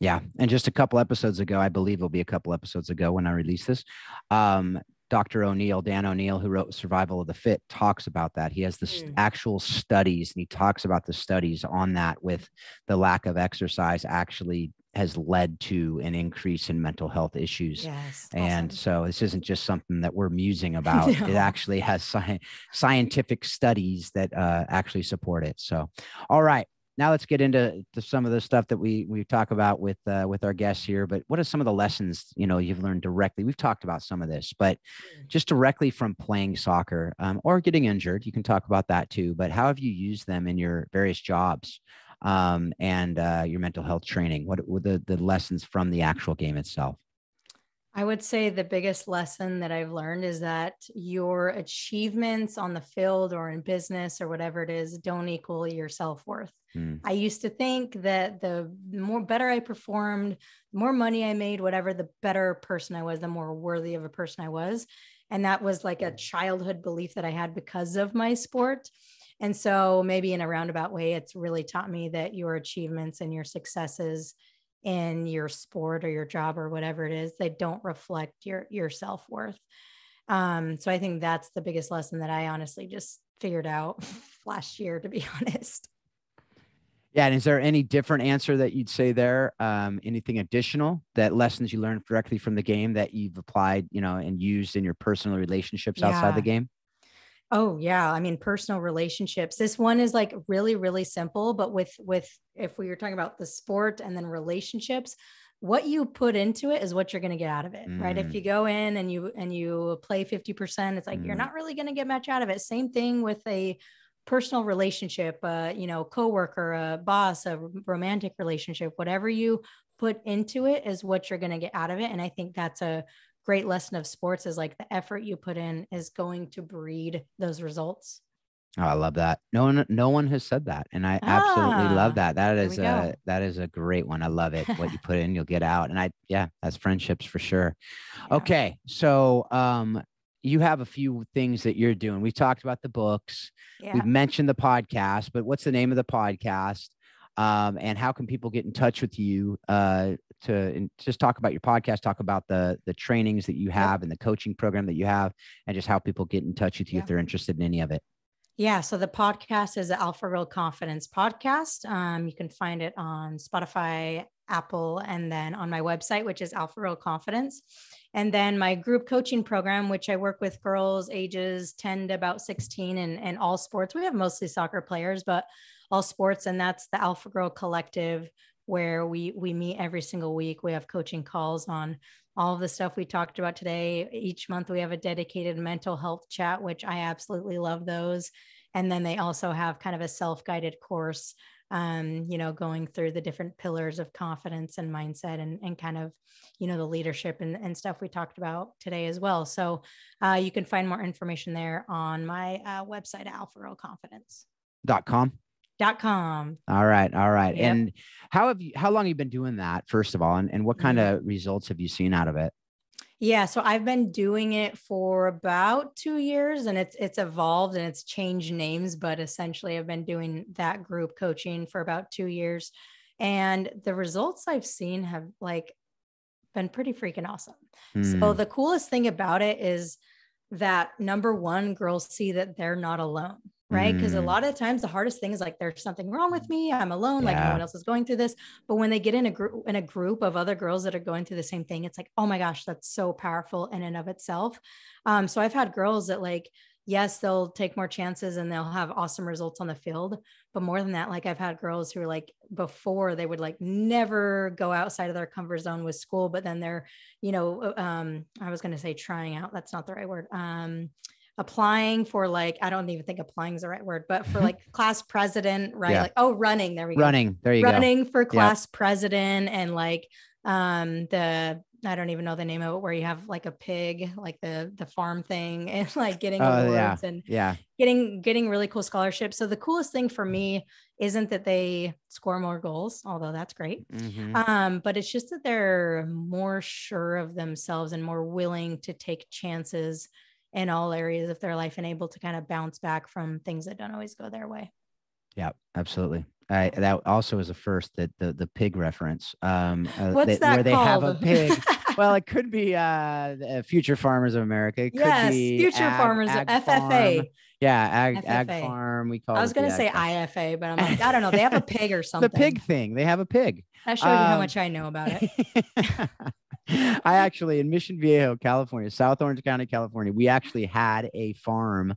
Yeah. And just a couple episodes ago, I believe it'll be a couple episodes ago when I release this. Um, Dr. O'Neill, Dan O'Neill, who wrote Survival of the Fit, talks about that. He has the mm. actual studies and he talks about the studies on that with the lack of exercise actually has led to an increase in mental health issues. Yes, and awesome. so this isn't just something that we're musing about. no. It actually has sci- scientific studies that uh, actually support it. So, all right. Now let's get into some of the stuff that we we talk about with uh, with our guests here. But what are some of the lessons you know you've learned directly? We've talked about some of this, but just directly from playing soccer um, or getting injured, you can talk about that too. But how have you used them in your various jobs um, and uh, your mental health training? What were the, the lessons from the actual game itself? I would say the biggest lesson that I've learned is that your achievements on the field or in business or whatever it is don't equal your self worth. Mm. I used to think that the more better I performed, the more money I made, whatever, the better person I was, the more worthy of a person I was. And that was like a childhood belief that I had because of my sport. And so maybe in a roundabout way, it's really taught me that your achievements and your successes in your sport or your job or whatever it is, they don't reflect your your self-worth. Um, so I think that's the biggest lesson that I honestly just figured out last year, to be honest. Yeah. And is there any different answer that you'd say there? Um, anything additional that lessons you learned directly from the game that you've applied, you know, and used in your personal relationships yeah. outside the game? Oh yeah, I mean personal relationships. This one is like really really simple, but with with if we were talking about the sport and then relationships, what you put into it is what you're going to get out of it, mm. right? If you mm. go in and you and you play 50%, it's like mm. you're not really going to get much out of it. Same thing with a personal relationship, uh, you know, coworker, a boss, a romantic relationship, whatever you put into it is what you're going to get out of it. And I think that's a great lesson of sports is like the effort you put in is going to breed those results. Oh, I love that. No one, no one has said that, and I ah, absolutely love ah, that. That is a that is a great one. I love it. what you put in, you'll get out, and I yeah, that's friendships for sure. Yeah. Okay, so um, you have a few things that you're doing. We talked about the books. Yeah. We've mentioned the podcast, but what's the name of the podcast? Um, and how can people get in touch with you uh, to just talk about your podcast, talk about the the trainings that you have and the coaching program that you have, and just how people get in touch with you yeah. if they're interested in any of it. Yeah, so the podcast is the Alpha Girl Confidence podcast. Um, you can find it on Spotify, Apple, and then on my website, which is Alpha Girl Confidence. And then my group coaching program, which I work with girls ages 10 to about 16 and, and all sports. We have mostly soccer players, but all sports. And that's the Alpha Girl Collective, where we we meet every single week. We have coaching calls on all of the stuff we talked about today. Each month we have a dedicated mental health chat, which I absolutely love those. And then they also have kind of a self-guided course, um, you know, going through the different pillars of confidence and mindset and, and kind of, you know, the leadership and, and stuff we talked about today as well. So uh, you can find more information there on my uh, website, alphagirlconfidence.com dot com. All right. All right. Yep. And how have you, how long have you been doing that, first of all? And, and what kind mm-hmm. of results have you seen out of it? Yeah, so I've been doing it for about 2 years and it's it's evolved and it's changed names, but essentially I've been doing that group coaching for about 2 years and the results I've seen have like been pretty freaking awesome. Mm. So hmm. the coolest thing about it is that number 1 girls see that they're not alone right? Because mm. a lot of times the hardest thing is like there's something wrong with me. I'm alone. Yeah. like no one else is going through this. But when they get in a group in a group of other girls that are going through the same thing it's like oh my gosh that's so powerful in and of itself. Um, so i've had girls that like yes they'll take more chances and they'll have awesome results on the field but more than that like i've had girls who are like before they would like never go outside of their comfort zone with school but then they're you know um i was going to say trying out that's not the right word um applying for like I don't even think applying is the right word, but for like class president, right? Yeah. Like oh, running. There we go. Running. There you running go. Running for class yep. president and like um the I don't even know the name of it where you have like a pig, like the the farm thing and like getting uh, awards yeah. and yeah, getting getting really cool scholarships. So the coolest thing for me isn't that they score more goals, although that's great. Mm-hmm. Um, but it's just that they're more sure of themselves and more willing to take chances in all areas of their life and able to kind of bounce back from things that don't always go their way. Yeah, absolutely. I, that also is a first that the the pig reference. Um, uh, What's that, that where they have a pig. well, it could be uh, Future Farmers of America. It could yes, be Future ag, Farmers ag FFA. Farm. Yeah, ag, FFA. ag farm. We call. I was going to say IFA, but I'm like, I don't know. They have a pig or something. the pig thing. They have a pig. That shows um, you how um, much I know about it. I actually in Mission Viejo, California, South Orange County, California, we actually had a farm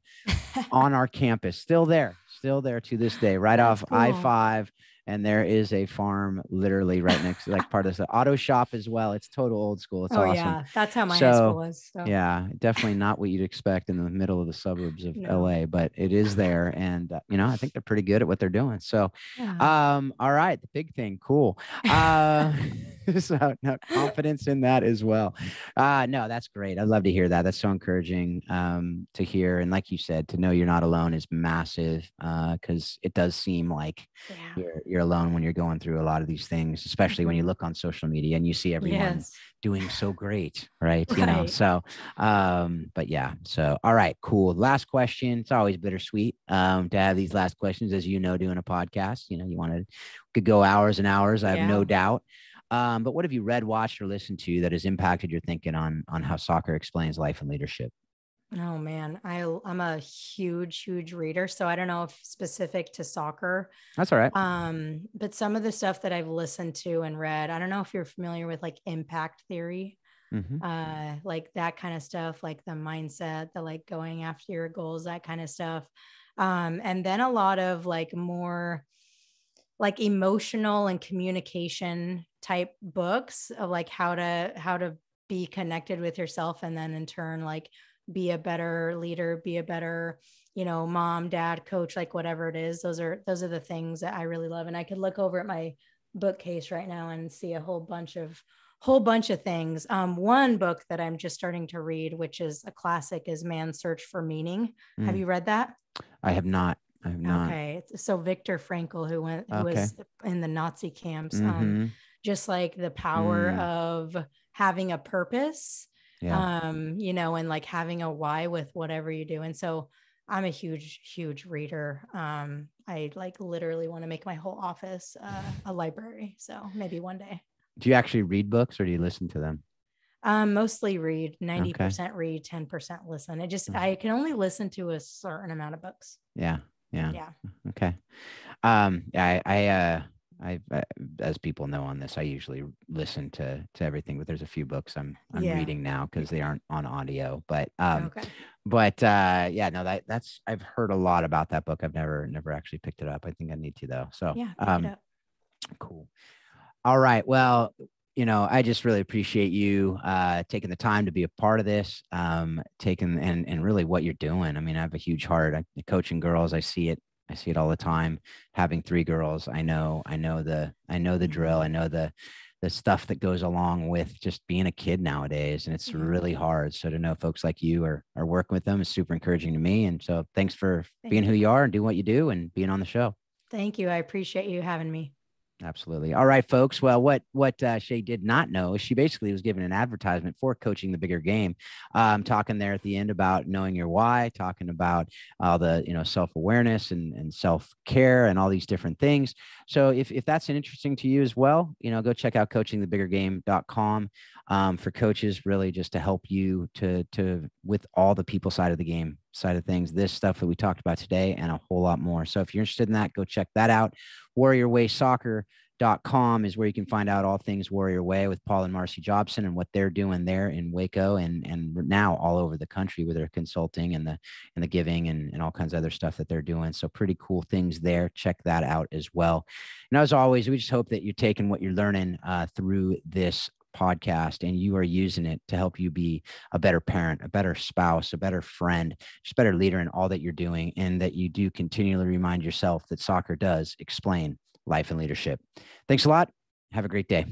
on our campus, still there, still there to this day, right That's off cool. I five. And there is a farm literally right next to like part of the auto shop as well. It's total old school. It's oh awesome. yeah, that's how my So, high school was. So. Yeah, definitely not what you'd expect in the middle of the suburbs of No. LA, but it is there, and uh, you know I think they're pretty good at what they're doing. So, Yeah. um, all right, the big thing, cool. Uh, so no, confidence in that as well. Uh, no, that's great. I'd love to hear that. That's so encouraging um, to hear, and like you said, to know you're not alone is massive because it does seem like yeah. you're you're alone when you're going through a lot of these things, especially when you look on social media and you see everyone Yes. doing so great, right? You know, so um, but yeah, so all right, cool. Last question. It's always bittersweet um to have these last questions, as you know, doing a podcast. You know, you wanted could go hours and hours, I have no doubt. Um, but what have you read, watched, or listened to that has impacted your thinking on on how soccer explains life and leadership? Oh man, I I'm a huge huge reader, so I don't know if specific to soccer. That's all right. Um, but some of the stuff that I've listened to and read, I don't know if you're familiar with like impact theory, Mhm. uh, like that kind of stuff, like the mindset, the like going after your goals, that kind of stuff. Um, and then a lot of like more like emotional and communication type books of like how to how to be connected with yourself and then in turn like be a better leader be a better you know mom dad coach like whatever it is those are those are the things that i really love and i could look over at my bookcase right now and see a whole bunch of whole bunch of things um, one book that i'm just starting to read which is a classic is man's search for meaning have Mm. you read that I have not. I have not. okay so Viktor Frankl who went who Okay. was in the nazi camps um, Mhm. just like the power Mm. of having a purpose Yeah. um you know and like having a why with whatever you do and so i'm a huge huge reader um i like literally want to make my whole office uh, a library so maybe one day do you actually read books or do you listen to them? um mostly read 90% read 10% listen it just Mhm. i can only listen to a certain amount of books Yeah. Yeah. yeah Okay. Um, I, I, uh, I, uh, as people know on this, I usually listen to to everything, but there's a few books I'm I'm Yeah. reading now because they aren't on audio. But um, okay but uh, yeah, no, that that's I've heard a lot about that book. I've never never actually picked it up. I think I need to though. So yeah um. Cool. All right. Well, you know, I just really appreciate you uh, taking the time to be a part of this, um, taking and and really what you're doing. I mean, I have a huge heart. I, coaching girls, I see it. I see it all the time. Having three girls, I know. I know the. I know the drill. I know the the stuff that goes along with just being a kid nowadays, and it's Yeah. really hard. So to know folks like you are are working with them is super encouraging to me. And so thanks for Thank being you. who you are and doing what you do and being on the show. thank you i appreciate you having me Absolutely. All right, folks. Well, what what uh, Shay did not know is she basically was given an advertisement for coaching the bigger game. Um, talking there at the end about knowing your why, talking about all the you know self awareness and and self care and all these different things. So if if that's interesting to you as well, you know, go check out coachingthebiggergame.com um, for coaches, really just to help you to to with all the people side of the game side of things, this stuff that we talked about today, and a whole lot more. So if you're interested in that, go check that out. Warrior Way Soccer is where you can find out all things Warrior Way with Paul and Marci Jobson and what they're doing there in Waco and and now all over the country with their consulting and the and the giving and, and all kinds of other stuff that they're doing. So pretty cool things there. Check that out as well. And as always, we just hope that you're taking what you're learning uh, through this podcast and you are using it to help you be a better parent, a better spouse, a better friend, just better leader in all that you're doing, and that you do continually remind yourself that soccer does explain life and leadership. Thanks a lot. Have a great day.